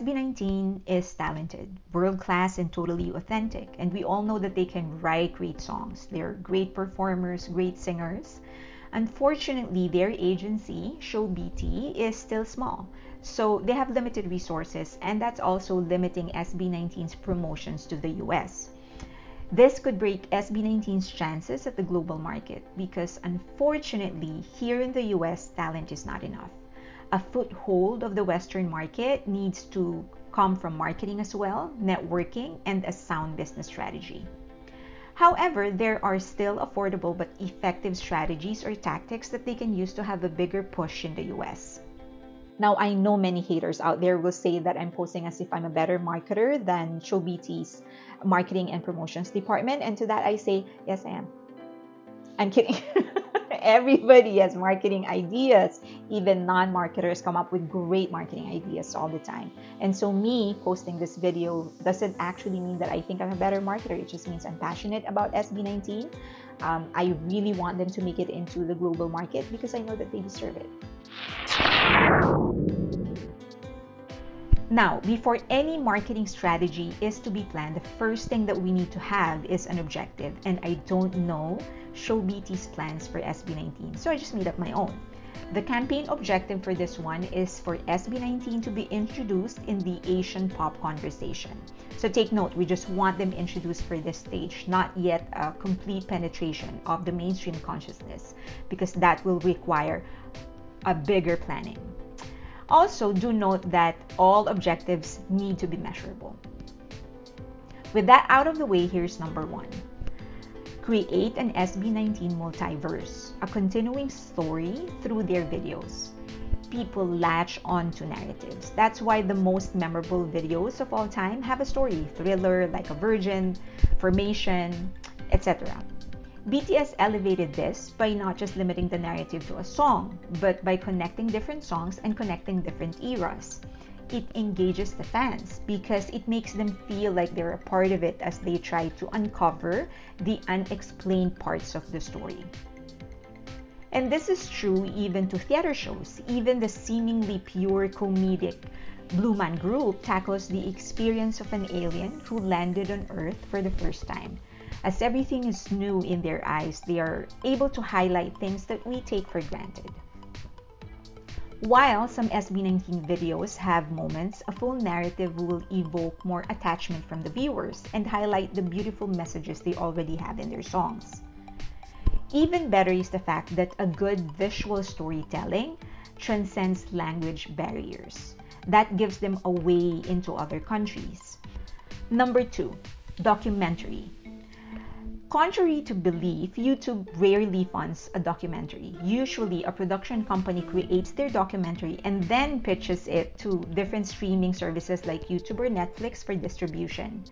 SB19 is talented, world class, and totally authentic. And we all know that they can write great songs. They're great performers, great singers. Unfortunately, their agency, Show BT, is still small. So they have limited resources, and that's also limiting SB19's promotions to the US. This could break SB19's chances at the global market because unfortunately, here in the US, talent is not enough a foothold of the Western market needs to come from marketing as well, networking, and a sound business strategy. However, there are still affordable but effective strategies or tactics that they can use to have a bigger push in the US. Now, I know many haters out there will say that I'm posting as if I'm a better marketer than ShowBT's marketing and promotions department, and to that I say, yes, I am. I'm kidding. Everybody has marketing ideas. Even non marketers come up with great marketing ideas all the time. And so, me posting this video doesn't actually mean that I think I'm a better marketer. It just means I'm passionate about SB19. Um, I really want them to make it into the global market because I know that they deserve it. Now, before any marketing strategy is to be planned, the first thing that we need to have is an objective. And I don't know Show BT's plans for SB19, so I just made up my own. The campaign objective for this one is for SB19 to be introduced in the Asian pop conversation. So take note, we just want them introduced for this stage, not yet a complete penetration of the mainstream consciousness, because that will require a bigger planning. Also, do note that all objectives need to be measurable. With that out of the way, here's number one. Create an SB19 multiverse, a continuing story through their videos. People latch on to narratives. That's why the most memorable videos of all time have a story thriller, like a virgin, formation, etc. BTS elevated this by not just limiting the narrative to a song, but by connecting different songs and connecting different eras. It engages the fans because it makes them feel like they're a part of it as they try to uncover the unexplained parts of the story. And this is true even to theater shows. Even the seemingly pure comedic Blue Man Group tackles the experience of an alien who landed on Earth for the first time as everything is new in their eyes, they are able to highlight things that we take for granted. While some SB19 videos have moments, a full narrative will evoke more attachment from the viewers and highlight the beautiful messages they already have in their songs. Even better is the fact that a good visual storytelling transcends language barriers. That gives them a way into other countries. Number two, documentary. Contrary to belief, YouTube rarely funds a documentary. Usually, a production company creates their documentary and then pitches it to different streaming services like YouTube or Netflix for distribution.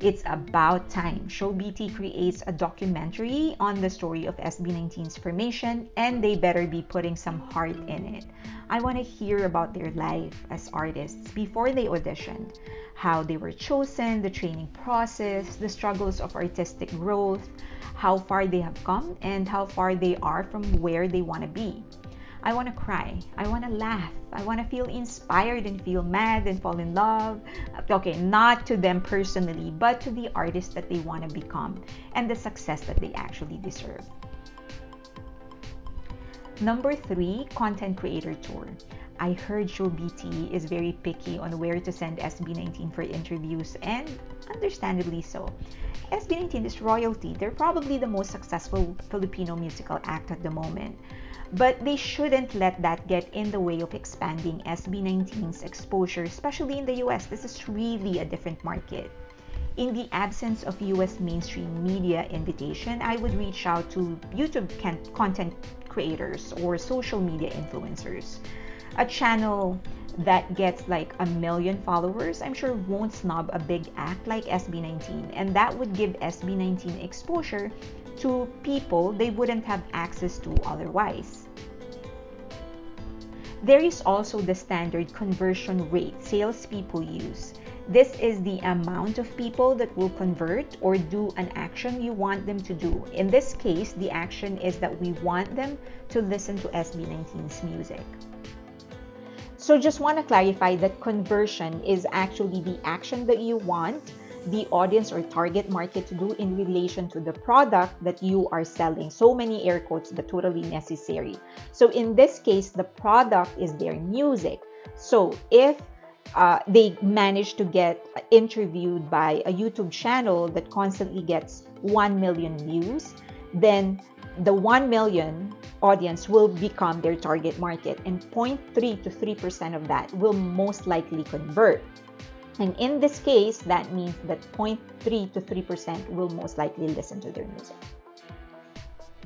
It's about time Show BT creates a documentary on the story of SB19's formation, and they better be putting some heart in it. I want to hear about their life as artists before they auditioned how they were chosen, the training process, the struggles of artistic growth, how far they have come, and how far they are from where they want to be. I want to cry. I want to laugh. I want to feel inspired and feel mad and fall in love. Okay, not to them personally, but to the artist that they want to become and the success that they actually deserve. Number three, content creator tour. I heard Show BT is very picky on where to send SB19 for interviews, and understandably so. SB19 is royalty. They're probably the most successful Filipino musical act at the moment. But they shouldn't let that get in the way of expanding SB19's exposure, especially in the US. This is really a different market. In the absence of US mainstream media invitation, I would reach out to YouTube content creators or social media influencers a channel that gets like a million followers, I'm sure won't snub a big act like SB19. And that would give SB19 exposure to people they wouldn't have access to otherwise. There is also the standard conversion rate salespeople use. This is the amount of people that will convert or do an action you want them to do. In this case, the action is that we want them to listen to SB19's music. So just want to clarify that conversion is actually the action that you want the audience or target market to do in relation to the product that you are selling. So many air quotes, but totally necessary. So in this case, the product is their music. So if uh, they manage to get interviewed by a YouTube channel that constantly gets 1 million views, then the 1 million audience will become their target market, and 0.3 to 3% of that will most likely convert. And in this case, that means that 0.3 to 3% will most likely listen to their music.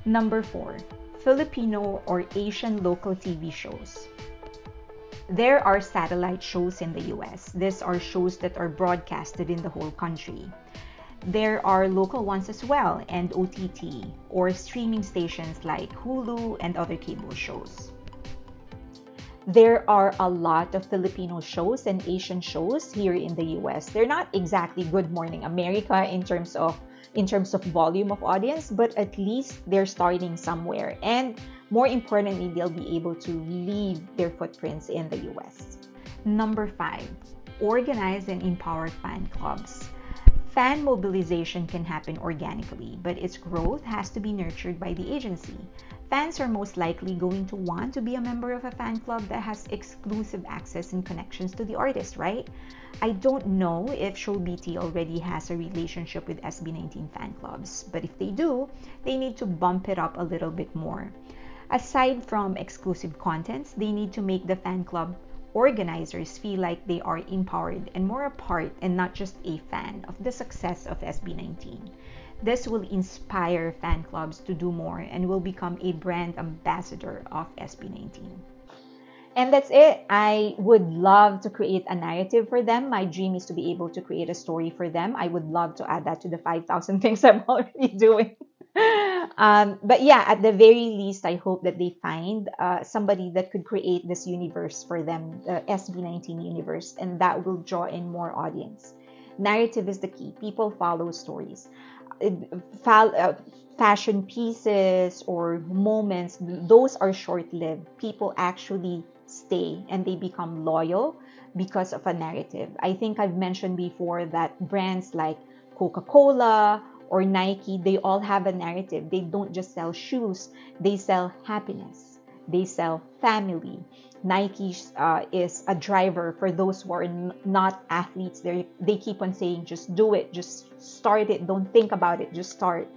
Number four, Filipino or Asian local TV shows. There are satellite shows in the US. These are shows that are broadcasted in the whole country. There are local ones as well, and OTT or streaming stations like Hulu and other cable shows there are a lot of Filipino shows and Asian shows here in the US. They're not exactly Good Morning America in terms of in terms of volume of audience, but at least they're starting somewhere. And more importantly, they'll be able to leave their footprints in the US. Number five, organize and empower fan clubs. Fan mobilization can happen organically, but its growth has to be nurtured by the agency fans are most likely going to want to be a member of a fan club that has exclusive access and connections to the artist, right? I don't know if ShowBT already has a relationship with SB19 fan clubs, but if they do, they need to bump it up a little bit more. Aside from exclusive contents, they need to make the fan club organizers feel like they are empowered and more a part and not just a fan of the success of SB19. This will inspire fan clubs to do more and will become a brand ambassador of SB19. And that's it. I would love to create a narrative for them. My dream is to be able to create a story for them. I would love to add that to the 5,000 things I'm already doing. Um, but yeah, at the very least, I hope that they find uh, somebody that could create this universe for them, the SB19 universe, and that will draw in more audience. Narrative is the key. People follow stories uh, fashion pieces or moments, those are short lived. People actually stay and they become loyal because of a narrative. I think I've mentioned before that brands like Coca Cola or Nike, they all have a narrative. They don't just sell shoes, they sell happiness, they sell family, Nike uh, is a driver for those who are n- not athletes. They they keep on saying, just do it, just start it, don't think about it, just start.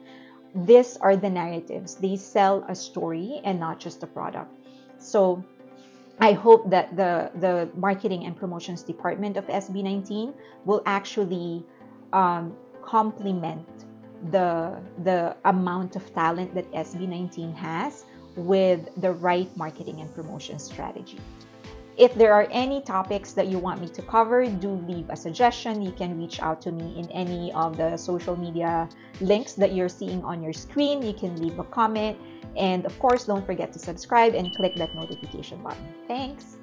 These are the narratives. They sell a story and not just a product. So I hope that the the marketing and promotions department of SB19 will actually um, complement the the amount of talent that SB19 has with the right marketing and promotion strategy. If there are any topics that you want me to cover, do leave a suggestion. You can reach out to me in any of the social media links that you're seeing on your screen. You can leave a comment. And of course, don't forget to subscribe and click that notification button. Thanks.